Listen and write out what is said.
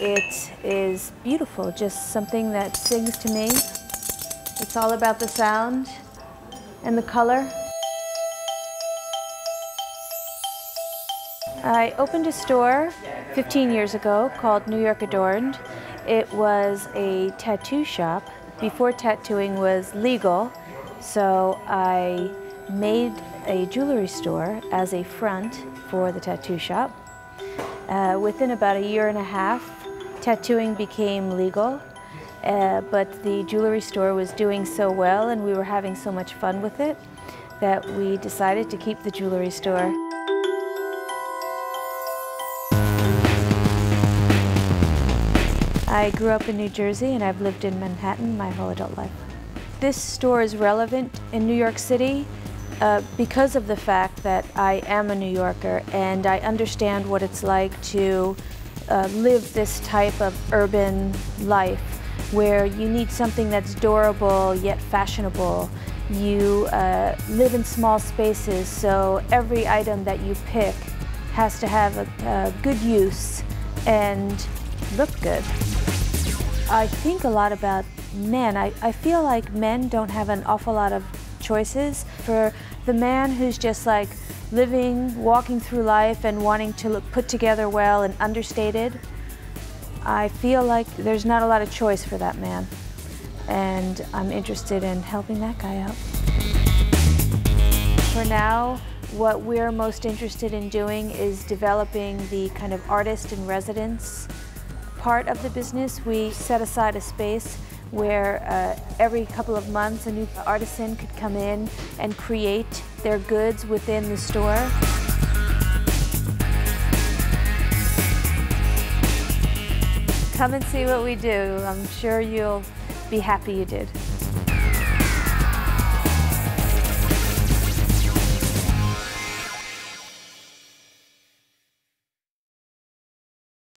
It is beautiful, just something that sings to me. It's all about the sound and the color. I opened a store 15 years ago called New York Adorned. It was a tattoo shop before tattooing was legal, so I made a jewelry store as a front for the tattoo shop. Uh, within about a year and a half, tattooing became legal, uh, but the jewelry store was doing so well and we were having so much fun with it that we decided to keep the jewelry store. I grew up in New Jersey and I've lived in Manhattan my whole adult life. This store is relevant in New York City uh, because of the fact that I am a New Yorker and I understand what it's like to uh, live this type of urban life where you need something that's durable yet fashionable. You uh, live in small spaces, so every item that you pick has to have a, a good use and look good. I think a lot about men. I, I feel like men don't have an awful lot of choices. For the man who's just like living, walking through life and wanting to look put together well and understated, I feel like there's not a lot of choice for that man. And I'm interested in helping that guy out. For now, what we're most interested in doing is developing the kind of artist in residence part of the business. We set aside a space where uh, every couple of months a new artisan could come in and create their goods within the store. Come and see what we do. I'm sure you'll be happy you did.